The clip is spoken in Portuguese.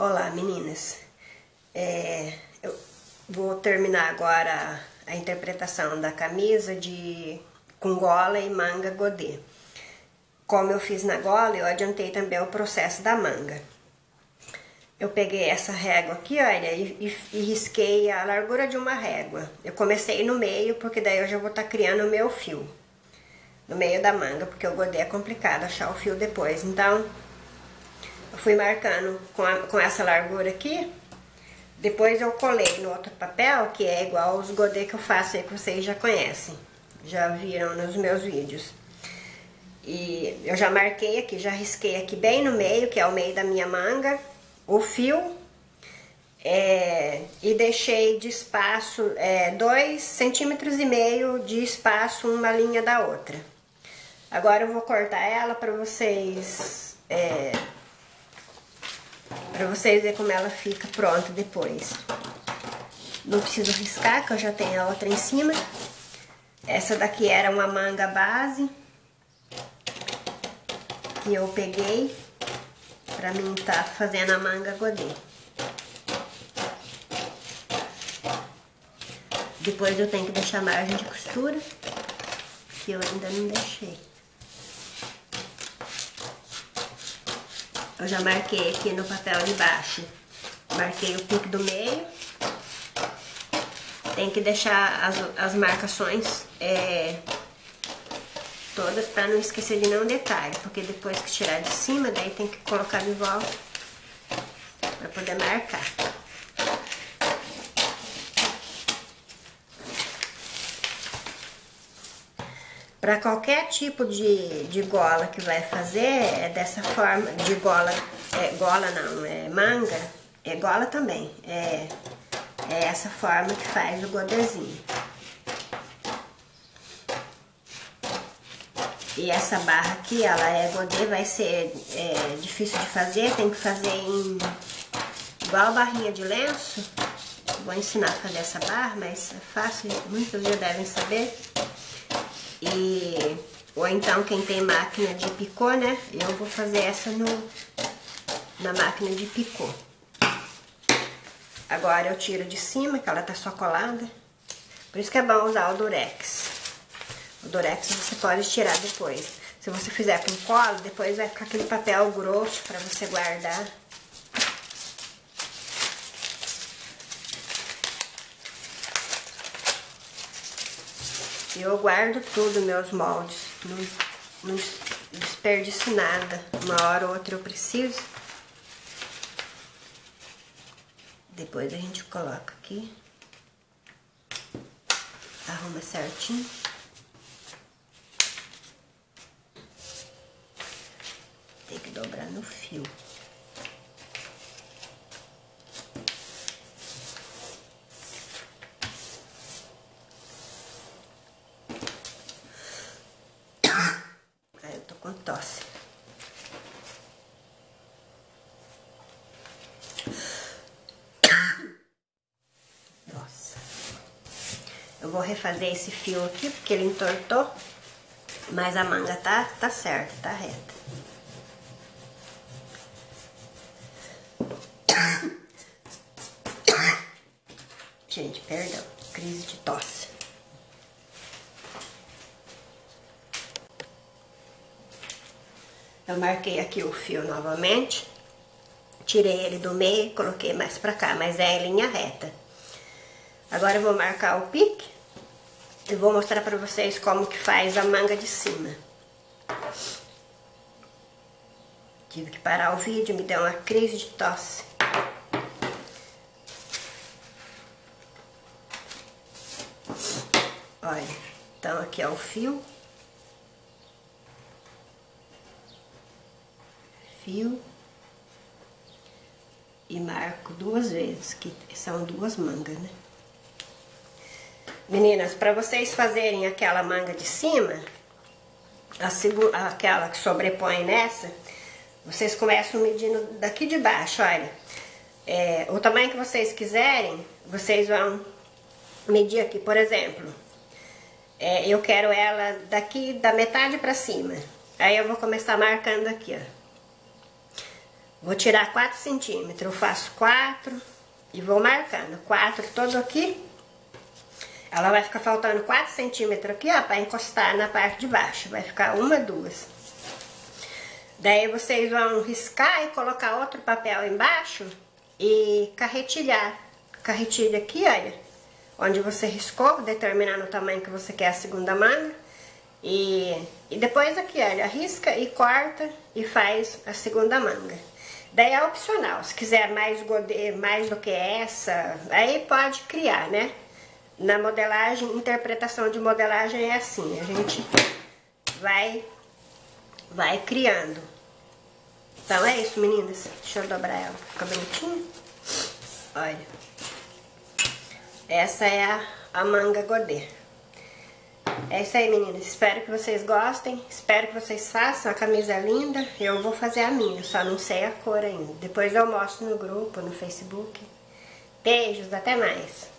Olá meninas, é, eu vou terminar agora a interpretação da camisa de com gola e manga godê. Como eu fiz na gola, eu adiantei também o processo da manga. Eu peguei essa régua aqui, olha, e, e, e risquei a largura de uma régua. Eu comecei no meio, porque daí eu já vou estar tá criando o meu fio. No meio da manga, porque o godê é complicado achar o fio depois. Então, fui marcando com, a, com essa largura aqui. Depois eu colei no outro papel, que é igual os godê que eu faço aí, que vocês já conhecem. Já viram nos meus vídeos. E eu já marquei aqui, já risquei aqui bem no meio, que é o meio da minha manga, o fio. É, e deixei de espaço é, dois centímetros e meio de espaço uma linha da outra. Agora eu vou cortar ela para vocês é, Pra vocês verem como ela fica pronta depois. Não preciso riscar, que eu já tenho a outra em cima. Essa daqui era uma manga base. Que eu peguei pra mim tá fazendo a manga godê. Depois eu tenho que deixar margem de costura, que eu ainda não deixei. Eu já marquei aqui no papel de baixo. Marquei o pique do meio. Tem que deixar as, as marcações é, todas para não esquecer de nenhum detalhe. Porque depois que tirar de cima, daí tem que colocar de volta para poder marcar. Para qualquer tipo de, de gola que vai fazer, é dessa forma, de gola, é, gola não, é manga, é gola também, é, é essa forma que faz o godezinho. E essa barra aqui, ela é godê, vai ser é, difícil de fazer, tem que fazer em igual barrinha de lenço. Vou ensinar a fazer essa barra, mas é fácil, muitos já devem saber. E, ou então quem tem máquina de picô, né? Eu vou fazer essa no, na máquina de picô. Agora eu tiro de cima, que ela tá só colada. Por isso que é bom usar o durex. O durex você pode tirar depois. Se você fizer com cola, depois vai ficar aquele papel grosso para você guardar. Eu guardo tudo, meus moldes. Não, não desperdiço nada. Uma hora ou outra eu preciso. Depois a gente coloca aqui. Arruma certinho. Tem que dobrar no fio. Eu vou refazer esse fio aqui, porque ele entortou. Mas a manga tá, tá certa, tá reta. Gente, perdão, crise de tosse. Eu marquei aqui o fio novamente. Tirei ele do meio, coloquei mais pra cá, mas é em linha reta. Agora eu vou marcar o pique. E vou mostrar pra vocês como que faz a manga de cima. Tive que parar o vídeo, me deu uma crise de tosse. Olha, então aqui é o fio. Fio. E marco duas vezes, que são duas mangas, né? Meninas, para vocês fazerem aquela manga de cima, aquela que sobrepõe nessa, vocês começam medindo daqui de baixo, olha. É, o tamanho que vocês quiserem, vocês vão medir aqui, por exemplo. É, eu quero ela daqui da metade para cima. Aí eu vou começar marcando aqui, ó. Vou tirar 4 centímetros. Eu faço 4 e vou marcando. 4 todo aqui. Ela vai ficar faltando 4 centímetros aqui, ó, pra encostar na parte de baixo. Vai ficar uma, duas. Daí vocês vão riscar e colocar outro papel embaixo e carretilhar. Carretilha aqui, olha, onde você riscou, determinando o tamanho que você quer a segunda manga. E, e depois aqui, olha, risca e corta e faz a segunda manga. Daí é opcional, se quiser mais, mais do que essa, aí pode criar, né? Na modelagem, interpretação de modelagem é assim, a gente vai, vai criando. Então é isso, meninas. Deixa eu dobrar ela, fica bonitinho. Olha. Essa é a, a manga godê. É isso aí, meninas. Espero que vocês gostem. Espero que vocês façam. A camisa é linda. Eu vou fazer a minha, só não sei a cor ainda. Depois eu mostro no grupo, no Facebook. Beijos, até mais.